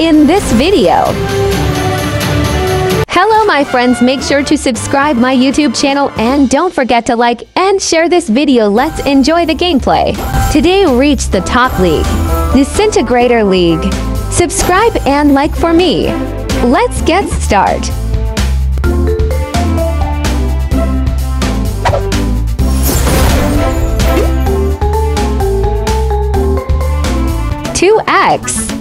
in this video. Hello my friends, make sure to subscribe my YouTube channel and don't forget to like and share this video. Let's enjoy the gameplay. Today we reached the top league, Disintegrator League. Subscribe and like for me. Let's get start. Two X.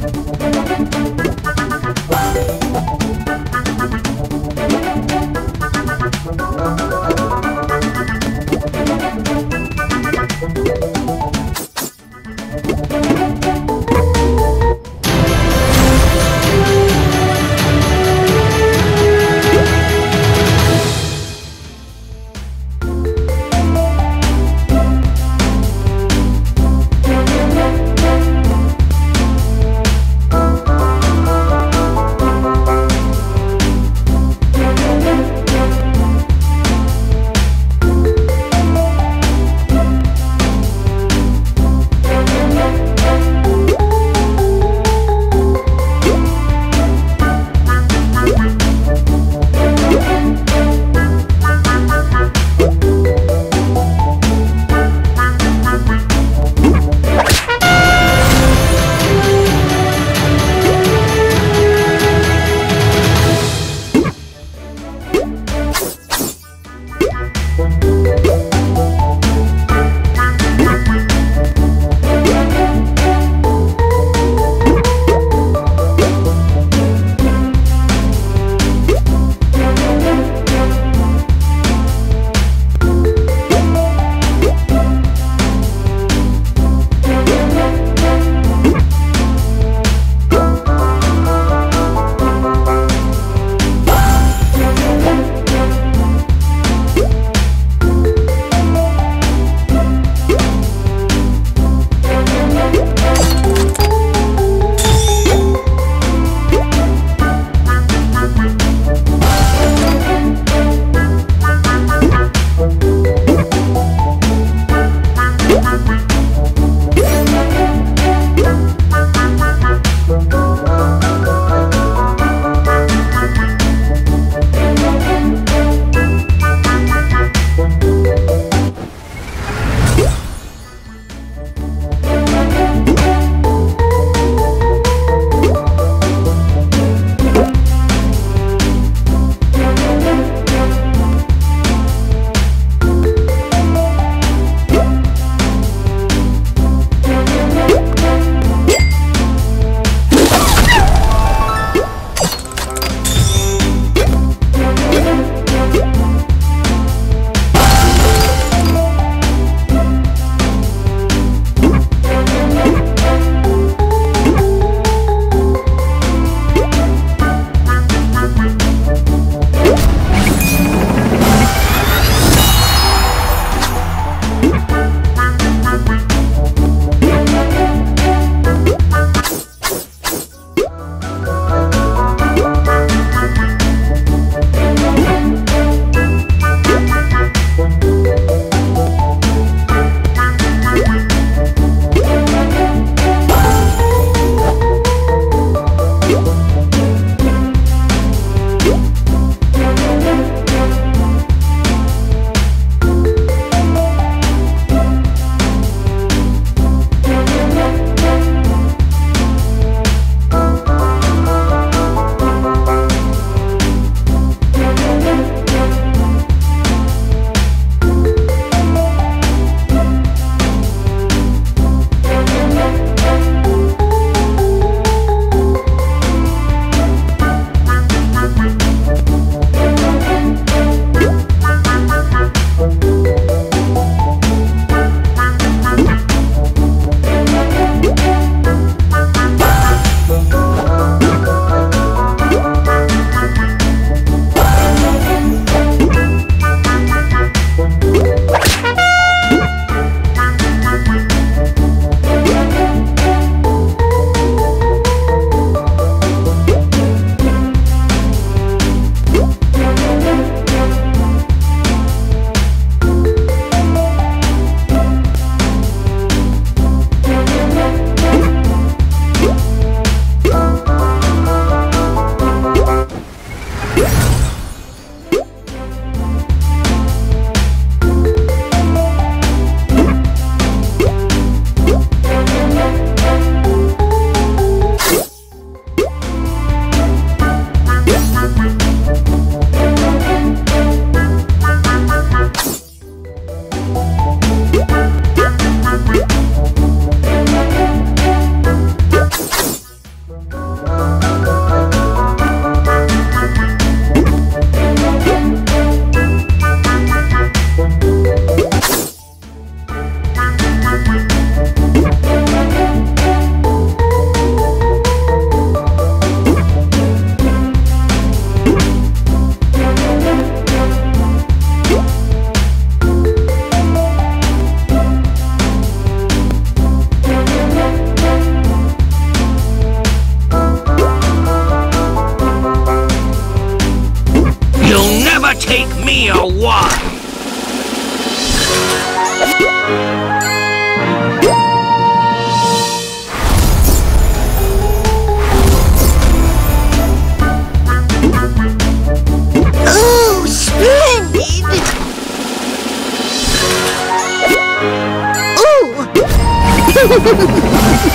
oh